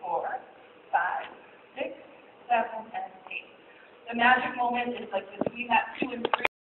four, five, six, seven, and eight. The magic moment is like between that.